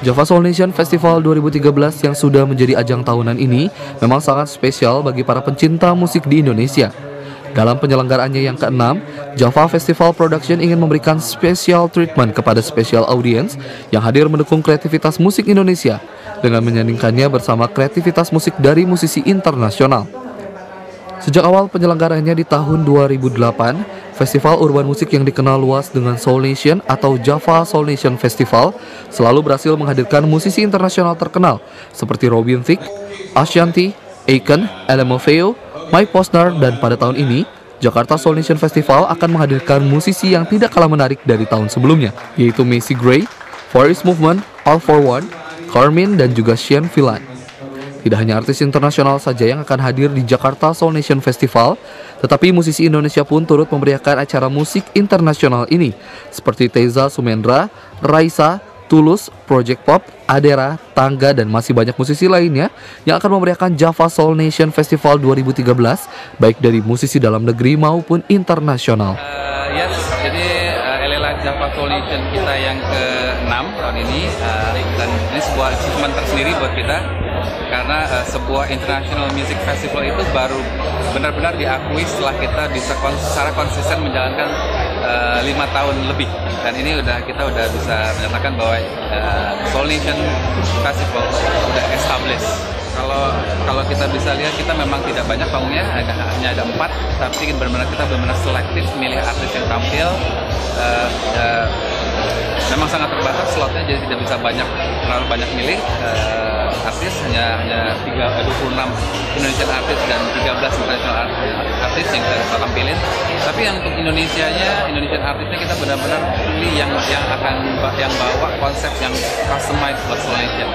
Java Soul Nation Festival 2013 yang sudah menjadi ajang tahunan ini memang sangat spesial bagi para pencinta musik di Indonesia. Dalam penyelenggaraannya yang keenam, Java Festival Production ingin memberikan special treatment kepada special audience yang hadir mendukung kreativitas musik Indonesia dengan menyandingkannya bersama kreativitas musik dari musisi internasional. Sejak awal penyelenggaranya di tahun 2008, festival urban musik yang dikenal luas dengan Soul Nation atau Java Soul Nation Festival selalu berhasil menghadirkan musisi internasional terkenal seperti Robin Thicke, Ashanti, Aiken, LMFAO, Mike Posner, dan pada tahun ini, Jakarta Soul Nation Festival akan menghadirkan musisi yang tidak kalah menarik dari tahun sebelumnya, yaitu Macy Gray, Forest Movement, All For One, Carmen, dan juga Sean Villan. Tidak hanya artis internasional saja yang akan hadir di Jakarta Soul Nation Festival, tetapi musisi Indonesia pun turut memeriahkan acara musik internasional ini, seperti Teza Sumendra, Raisa, Tulus, Project Pop, Adera, Tangga, dan masih banyak musisi lainnya yang akan memeriahkan Java Soul Nation Festival 2013, baik dari musisi dalam negeri maupun internasional. Uh, yes, jadi uh, Elela Java Soul Nation kita yang ke-6 tahun ini, uh, dan ini sebuah achievement tersendiri buat kita karena uh, sebuah international music festival itu baru benar-benar diakui setelah kita bisa kon secara konsisten menjalankan uh, lima tahun lebih. Dan ini udah kita udah bisa menyatakan bahwa uh, Soul Nation Festival udah established. Kalau kalau kita bisa lihat kita memang tidak banyak panggungnya ada, hanya ada empat. Tapi benar-benar kita benar-benar selektif milih artis yang tampil uh, uh, memang sangat terbatas slotnya jadi tidak bisa banyak terlalu banyak milih uh, hanya 3, 26 Indonesian artis dan 13 international artis yang kita tampilin. Tapi yang untuk Indonesia nya Indonesian artisnya kita benar-benar pilih yang yang akan yang bawa konsep yang customized buat Indonesia